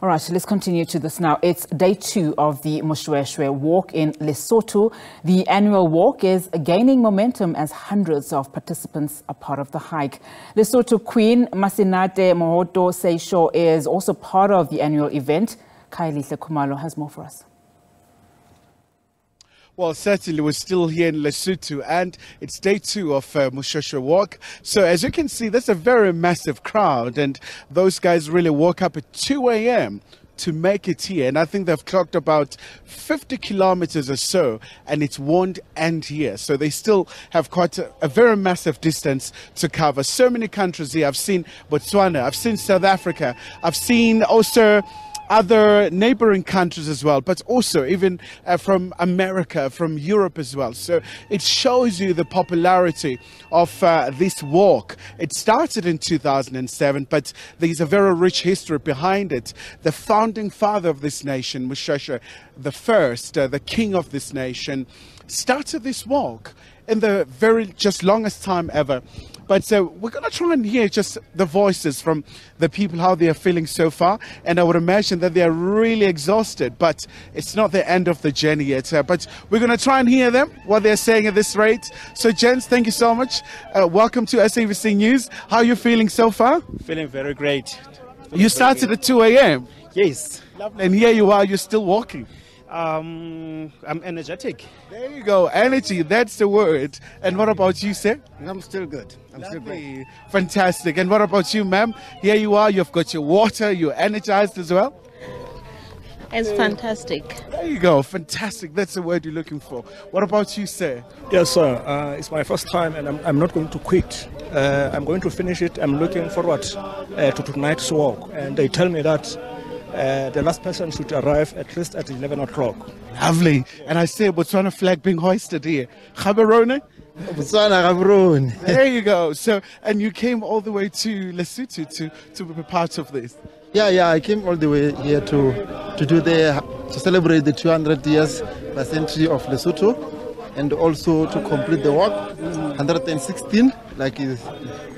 All right, so let's continue to this now. It's day two of the Moshoeshoe Walk in Lesotho. The annual walk is gaining momentum as hundreds of participants are part of the hike. Lesotho Queen Masenate Mohato Seeiso is also part of the annual event. Khayelihle Khumalo has more for us. Well, certainly we're still here in Lesotho and it's day two of uh, Moshoeshoe Walk. So as you can see, there's a very massive crowd and those guys really woke up at 2 a.m. to make it here. And I think they've clocked about 50 kilometers or so and it won't end here. So they still have quite a, a very massive distance to cover. So many countries here. I've seen Botswana, I've seen South Africa, I've seen also other neighboring countries as well, but also even uh, from America, from Europe as well. So it shows you the popularity of uh, this walk. It started in 2007, but there's a very rich history behind it. The founding father of this nation, Moshoeshoe the first, uh, the king of this nation, started this walk in the very just longest time ever. But uh, we're going to try and hear just the voices from the people, how they are feeling so far. And I would imagine that they are really exhausted, but it's not the end of the journey yet. Uh, but we're going to try and hear them, what they're saying at this rate. So, gents, thank you so much. Uh, welcome to SABC News. How are you feeling so far? Feeling very great. Feeling you started at 2 a.m.? Yes. Lovely. And here you are, you're still walking. Um, I'm energetic. There you go, energy. That's the word. And what about you, sir? I'm still good. I'm Lovely. still great. Fantastic. And what about you, ma'am? Here you are. You've got your water. You're energized as well. It's fantastic. There you go. Fantastic. That's the word you're looking for. What about you, sir? Yes, sir. Uh, it's my first time, and I'm, I'm not going to quit. Uh, I'm going to finish it. I'm looking forward uh, to tonight's walk. And they tell me that uh, the last person should arrive at least at 11 o'clock. Lovely. And I see a Botswana flag being hoisted here. Gaborone? Botswana Gaborone. There you go. So, and you came all the way to Lesotho to, to be part of this. Yeah, yeah. I came all the way here to to do the to celebrate the 200 years century of Lesotho, and also to complete the walk. 116, like is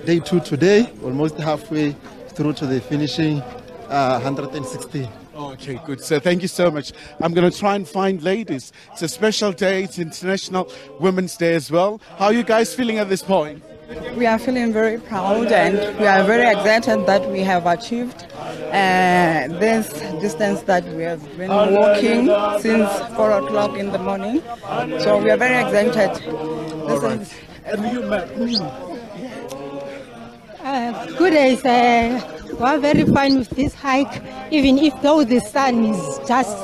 day two today, almost halfway through to the finishing uh, 116. Okay, good. So thank you so much. I'm going to try and find ladies. It's a special day. It's International Women's Day as well. How are you guys feeling at this point? We are feeling very proud and we are very excited that we have achieved uh, this distance that we have been walking since 4 o'clock in the morning. So we are very excited. This right. is, and you, uh, good days. Uh, we are very fine with this hike, even if though the sun is just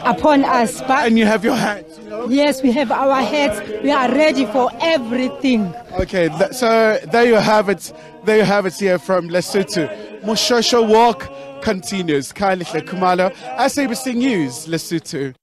upon us. But and you have your hats. You know? Yes, we have our hats. We are ready for everything. Okay, th- so there you have it. There you have it here from Lesotho. Moshoeshoe Walk continues. Khayelihle Khumalo, SABC News, Lesotho.